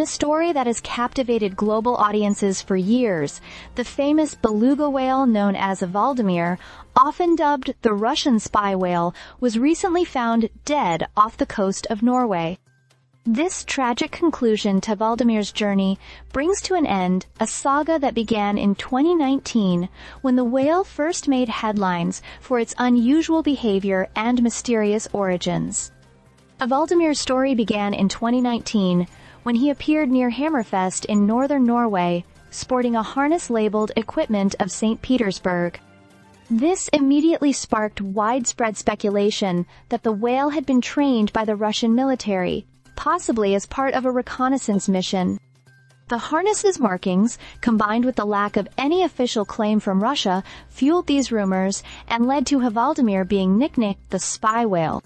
In a story that has captivated global audiences for years, the famous beluga whale known as a Hvaldimir, often dubbed the Russian spy whale, was recently found dead off the coast of Norway. This tragic conclusion to Hvaldimir's journey brings to an end a saga that began in 2019 when the whale first made headlines for its unusual behavior and mysterious origins. Hvaldimir's story began in 2019 when he appeared near Hammerfest in northern Norway, sporting a harness labeled Equipment of St. Petersburg. This immediately sparked widespread speculation that the whale had been trained by the Russian military, possibly as part of a reconnaissance mission. The harness's markings, combined with the lack of any official claim from Russia, fueled these rumors and led to Hvaldimir being nicknamed the spy whale.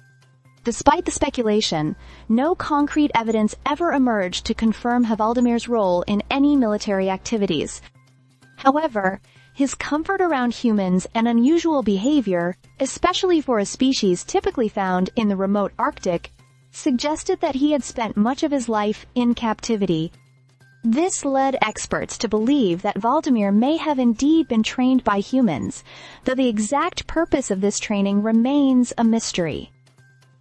Despite the speculation, no concrete evidence ever emerged to confirm Hvaldimir's role in any military activities. However, his comfort around humans and unusual behavior, especially for a species typically found in the remote Arctic, suggested that he had spent much of his life in captivity. This led experts to believe that Hvaldimir may have indeed been trained by humans, though the exact purpose of this training remains a mystery.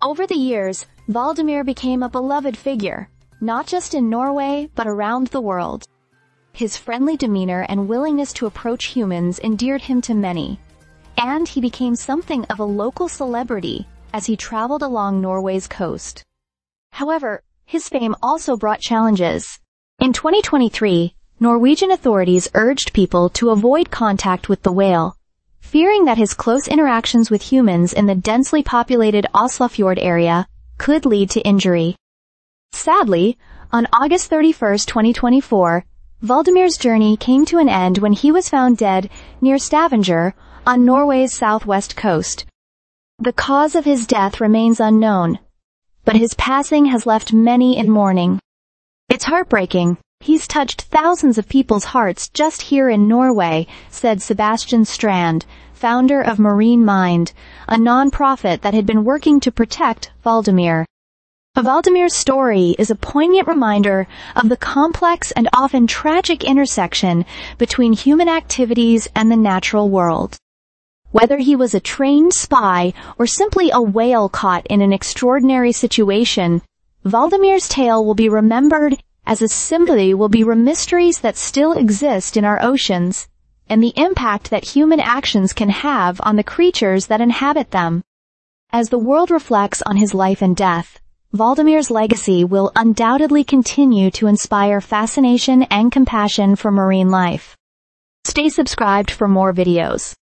Over the years, Hvaldimir became a beloved figure, not just in Norway, but around the world. His friendly demeanor and willingness to approach humans endeared him to many, and he became something of a local celebrity as he traveled along Norway's coast. However, his fame also brought challenges. In 2023, Norwegian authorities urged people to avoid contact with the whale, fearing that his close interactions with humans in the densely populated Oslofjord area could lead to injury. Sadly, on August 31, 2024, Hvaldimir's journey came to an end when he was found dead near Stavanger on Norway's southwest coast. The cause of his death remains unknown, but his passing has left many in mourning. It's heartbreaking. He's touched thousands of people's hearts just here in Norway, said Sebastian Strand, founder of Marine Mind, a non-profit that had been working to protect Hvaldimir. Hvaldimir's story is a poignant reminder of the complex and often tragic intersection between human activities and the natural world. Whether he was a trained spy or simply a whale caught in an extraordinary situation, Hvaldimir's tale will be remembered as a sympathy will be the mysteries that still exist in our oceans and the impact that human actions can have on the creatures that inhabit them. As the world reflects on his life and death, Hvaldimir's legacy will undoubtedly continue to inspire fascination and compassion for marine life. Stay subscribed for more videos.